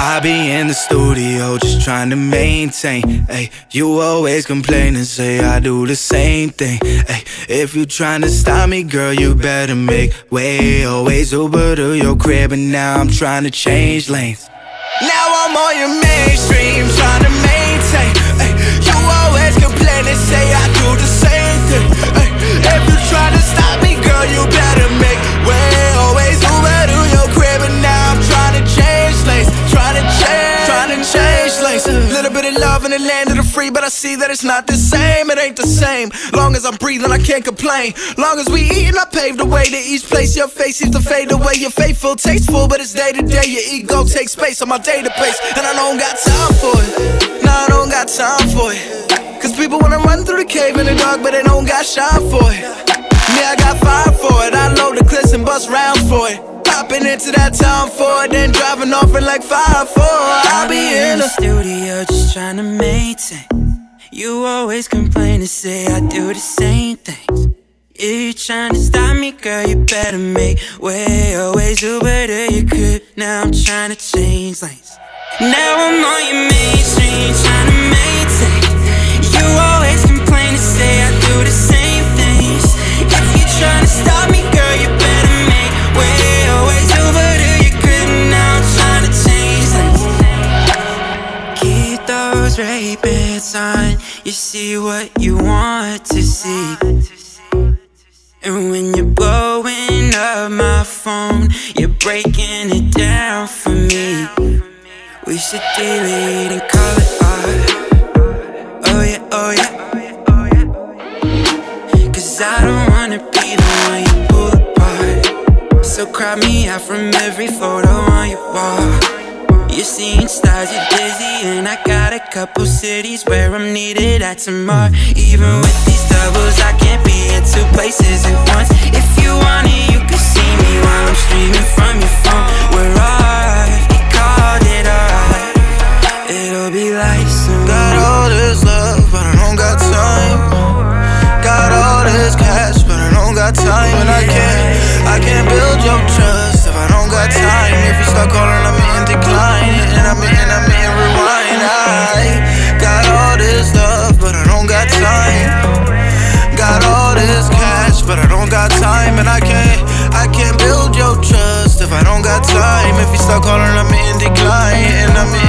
I be in the studio just trying to maintain. Hey, you always complain and say I do the same thing. Hey, if you trying to stop me, girl, you better make way. Always Uber to your crib, and now I'm trying to change lanes. Now I'm on your mainstream, trying to maintain. Change. Little bit of love in the land of the free, but I see that it's not the same. It ain't the same. Long as I'm breathing, I can't complain. Long as we eating, I pave the way to each place. Your face seems to fade away. You're faithful, tasteful, but it's day to day. Your ego takes space on my database, and I don't got time for it. No, I don't got time for it. Cause people wanna run through the cave in the dark, but they don't got shine for it. Me, I got fire for it. I load the clips and bust rounds for it. Hopping into that town for it, then driving off in like five four. I'll be in the studio just trying to maintain. You always complain and say I do the same things. you're trying to stop me, girl, you better make way. Always Uber better you could now I'm trying to change lanes. Now I'm on your mainstream, Ray-Bans on, you see what you want to see. And when you're blowing up my phone, you're breaking it down for me. We should delete and call it off Oh yeah, oh yeah. Cause I don't wanna be the one you pull apart. So crop me out from every photo on your wall. You're seeing stars, you're dizzy, and I got a couple cities where I'm needed at tomorrow. Even with these doubles, I can't be in two places at once. If you want it, you can see me while I'm streaming from your phone. We're art, you called it art. It'll be like soon. Got all this love, but I don't got time. Got all this cash, but I don't got time. And I can't, I can't build your trust if I don't got time. If you start calling declining And I'm in, I'm in, rewind. I got all this love, but I don't got time. Got all this cash, but I don't got time. And I can't, I can't build your trust if I don't got time. If you start calling, I'm in decline And I'm in